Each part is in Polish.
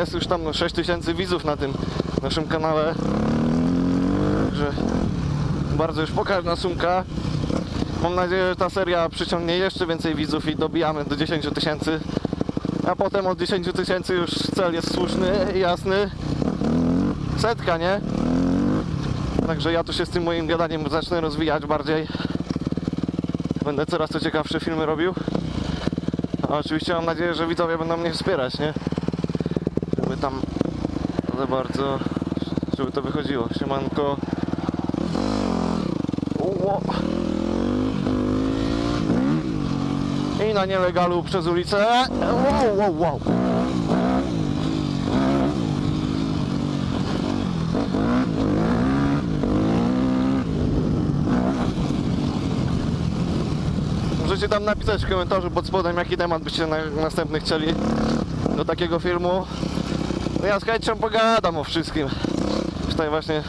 No jest już tam 6000 widzów na tym naszym kanale. Także bardzo już pokaźna sumka. Mam nadzieję, że ta seria przyciągnie jeszcze więcej widzów i dobijamy do 10 tysięcy. A potem od 10 tysięcy już cel jest słuszny, jasny. Setka, nie? Także ja tu się z tym moim gadaniem zacznę rozwijać bardziej. Będę coraz to ciekawsze filmy robił. A oczywiście mam nadzieję, że widzowie będą mnie wspierać, nie? Żeby tam za bardzo, żeby to wychodziło. Siemanko. Ło. I na nielegalu przez ulicę. Wow, wow, wow. Możecie tam napisać w komentarzu pod spodem, jaki temat byście na, następny chcieli do takiego filmu. No ja z chęcią pogadam o wszystkim. Tutaj właśnie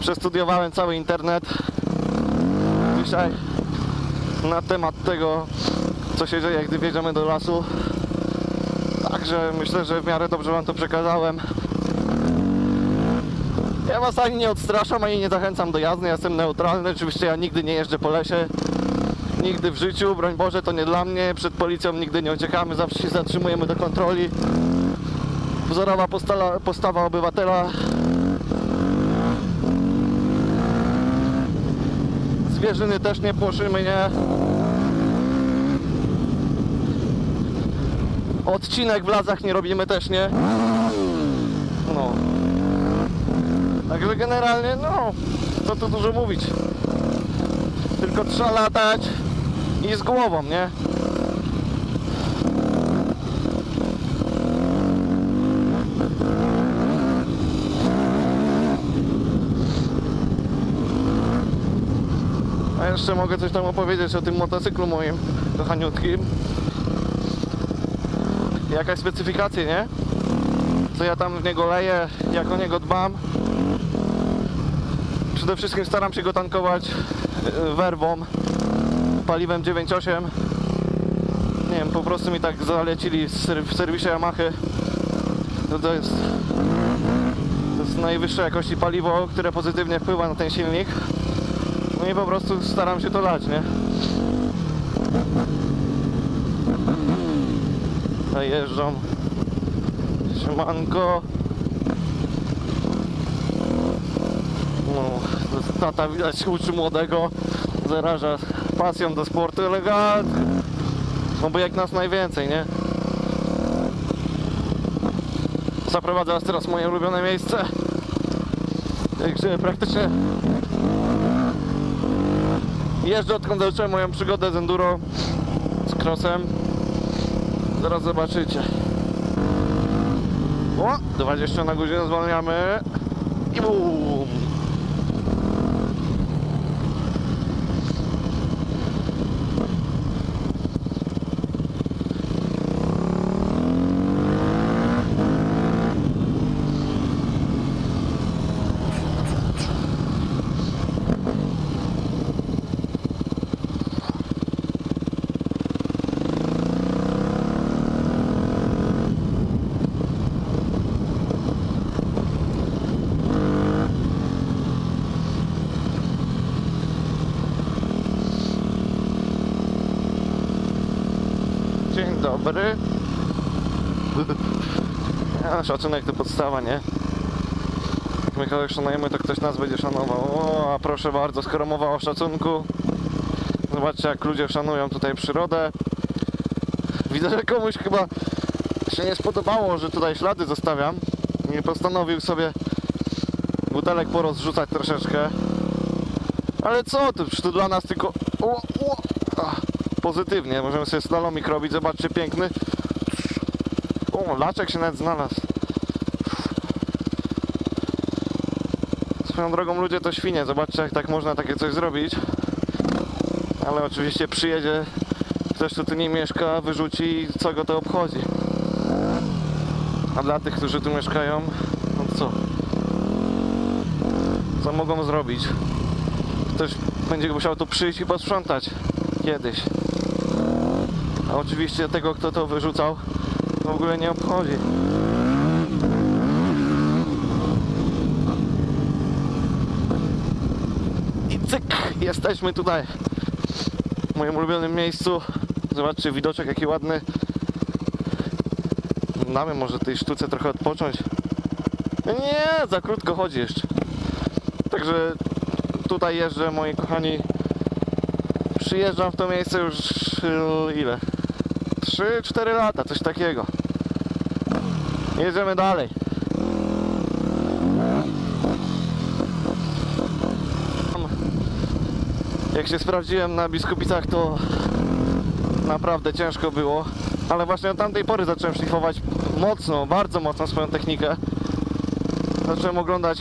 przestudiowałem cały internet dzisiaj na temat tego, co się dzieje, gdy wjedziemy do lasu. Także myślę, że w miarę dobrze Wam to przekazałem. Ja Was ani nie odstraszam, ani nie zachęcam do jazdy. Ja jestem neutralny. Oczywiście ja nigdy nie jeżdżę po lesie. Nigdy w życiu, broń Boże, to nie dla mnie. Przed policją nigdy nie uciekamy, zawsze się zatrzymujemy do kontroli. Wzorowa postala, postawa obywatela. Zwierzyny też nie płoszymy, nie? Odcinek w lasach nie robimy też, nie? No. Także generalnie, no, co tu dużo mówić. Tylko trzeba latać i z głową, nie? A jeszcze mogę coś tam opowiedzieć o tym motocyklu moim kochaniutkim. Jakaś specyfikacja, nie? Co ja tam w niego leję, jak o niego dbam. Przede wszystkim staram się go tankować e, werwą, paliwem 9.8. Nie wiem, po prostu mi tak zalecili w ser- w serwisie Yamaha. To, to jest to jest najwyższej jakości paliwo, które pozytywnie wpływa na ten silnik. No i po prostu staram się to lać, nie? Jeżdżą. Siemanko. No, tata widać uczy młodego. Zaraża pasją do sportu elegancko. No bo jak nas najwięcej, nie? Zaprowadza nas teraz moje ulubione miejsce. Także praktycznie jeżdżę odkąd zacząłem moją przygodę z enduro, z crossem. Zaraz zobaczycie. O, 20 na godzinę zwalniamy. I bum. Dobry. Szacunek to podstawa, nie? Jak my kogoś szanujemy, to ktoś nas będzie szanował. O, a proszę bardzo, skoro mowa o szacunku, zobaczcie jak ludzie szanują tutaj przyrodę. Widzę, że komuś chyba się nie spodobało, że tutaj ślady zostawiam. I postanowił sobie butelek porozrzucać troszeczkę. Ale co, to to dla nas tylko... O, o, pozytywnie, możemy sobie slalomik robić, zobaczcie, piękny. O, laczek się nawet znalazł. Swoją drogą ludzie to świnie, zobaczcie jak tak można takie coś zrobić. Ale oczywiście przyjedzie ktoś, kto tu nie mieszka, wyrzuci i co go to obchodzi. A dla tych, którzy tu mieszkają, no co? Co mogą zrobić? Ktoś będzie musiał tu przyjść i posprzątać kiedyś. A oczywiście tego, kto to wyrzucał, w ogóle nie obchodzi. I cyk, jesteśmy tutaj. W moim ulubionym miejscu. Zobaczcie, widoczek jaki ładny. Damy może tej sztuce trochę odpocząć. Nie, za krótko chodzi jeszcze. Także tutaj jeżdżę, moi kochani. Przyjeżdżam w to miejsce już y, ile? 3-4 lata, coś takiego. Jedziemy dalej. Jak się sprawdziłem na biskupicach, to naprawdę ciężko było. Ale właśnie od tamtej pory zacząłem szlifować mocno, bardzo mocno swoją technikę. Zacząłem oglądać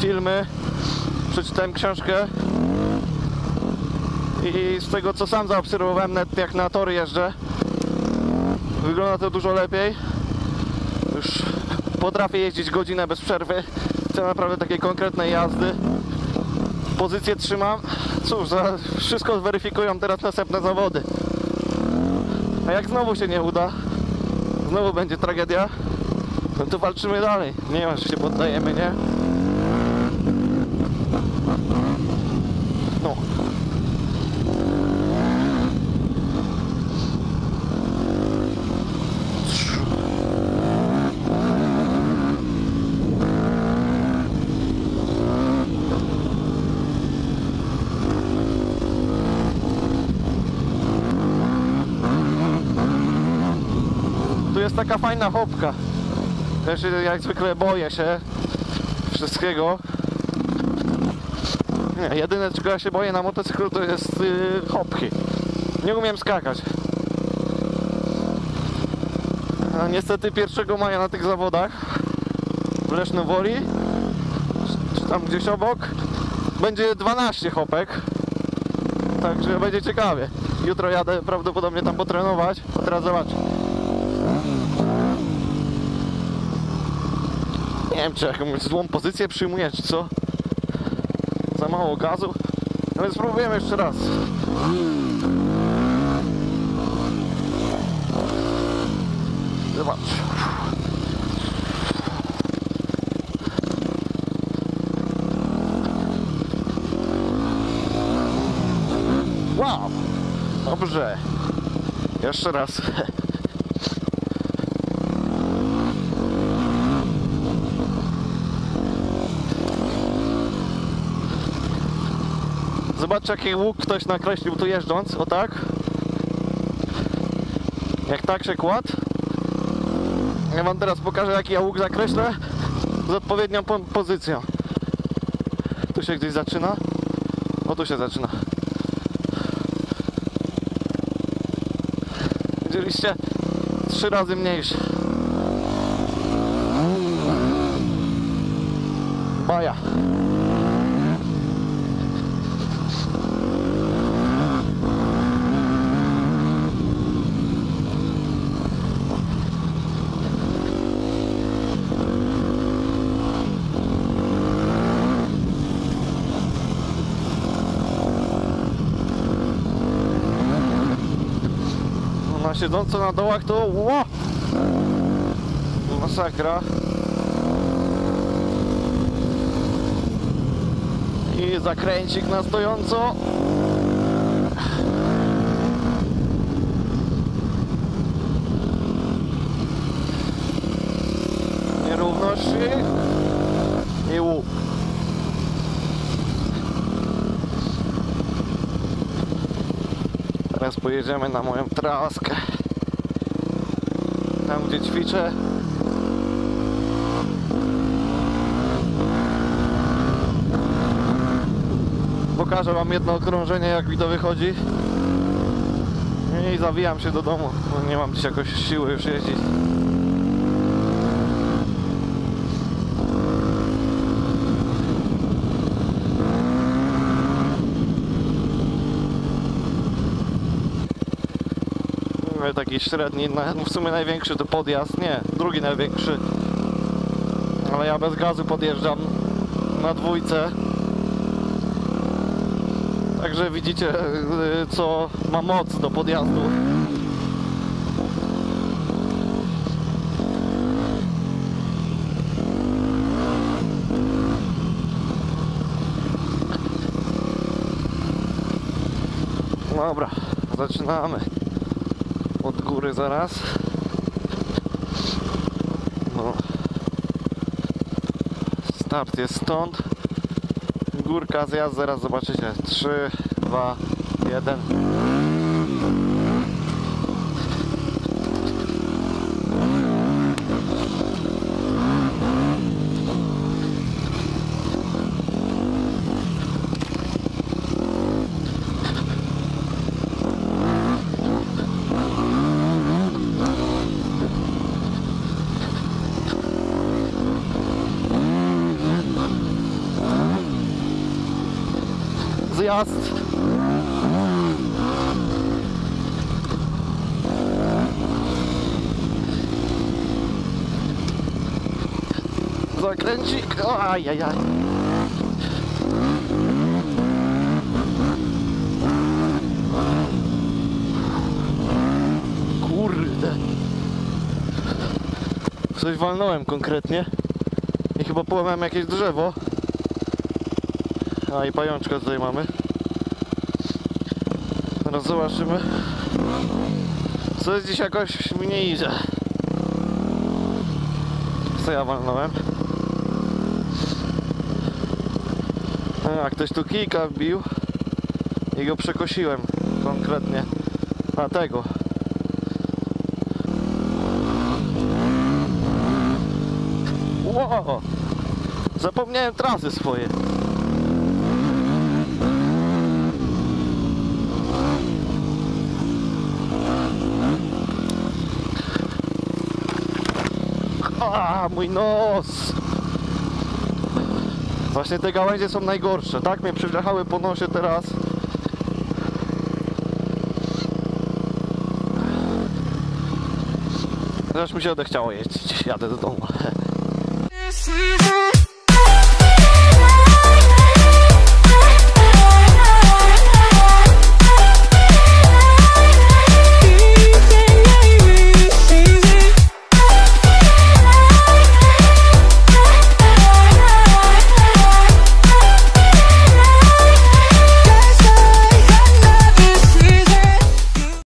filmy, przeczytałem książkę i z tego co sam zaobserwowałem, jak na tory jeżdżę, wygląda to dużo lepiej. Już potrafię jeździć godzinę bez przerwy. Chcę naprawdę takiej konkretnej jazdy. Pozycję trzymam. Cóż, za wszystko zweryfikują teraz następne zawody. A jak znowu się nie uda, znowu będzie tragedia, no to walczymy dalej. Nie ma, że się poddajemy, nie? No. Tu jest taka fajna hopka. Się jak zwykle boję się wszystkiego. Nie, jedyne czego ja się boję na motocyklu to jest yy, hopki. Nie umiem skakać. A niestety 1 maja na tych zawodach w Leszno Woli czy tam gdzieś obok będzie 12 hopek. Także będzie ciekawie. Jutro jadę prawdopodobnie tam potrenować. A teraz zobacz. Nie wiem, czy jakąś złą pozycję przyjmuję, czy co. Za mało gazu. Ale spróbujemy jeszcze raz. Zobacz. Wow! Dobrze. Jeszcze raz. Zobaczcie jaki łuk ktoś nakreślił tu jeżdżąc, o tak. Jak tak się kładł. Ja wam teraz pokażę jaki ja łuk zakreślę z odpowiednią po pozycją. Tu się gdzieś zaczyna. O tu się zaczyna. Widzieliście? Trzy razy mniejszy. Baja. No, Na dołach to ło! Masakra. I zakręcik na stojąco. Nierówności. I łuk. Teraz pojedziemy na moją traskę. Tam gdzie ćwiczę. Pokażę wam jedno okrążenie jak mi to wychodzi. I zawijam się do domu, nie mam dziś jakoś siły już jeździć. rozmiar taki średni, w sumie największy to podjazd, nie, drugi największy. Ale ja bez gazu podjeżdżam na dwójce. Także widzicie, e, co ma moc do podjazdu. Dobra, zaczynamy. Od góry zaraz. No. Start jest stąd. Górka, zjazd, zaraz zobaczycie. 3, 2, 1. Zjazd. Zakręcik. Ajajaj. Kurde. Coś walnąłem konkretnie. I chyba połamałem jakieś drzewo. A i pajączka tutaj mamy. Teraz zobaczymy. Co jest dziś jakoś mi nie idzie. Co ja walnąłem? A, ktoś tu kijka wbił i go przekosiłem konkretnie. A tego. Ło! Zapomniałem trasy swoje. Mój nos! Właśnie te gałęzie są najgorsze. Tak mnie przywrachały po nosie teraz. Teraz mi się odechciało jeździć. Jadę do domu.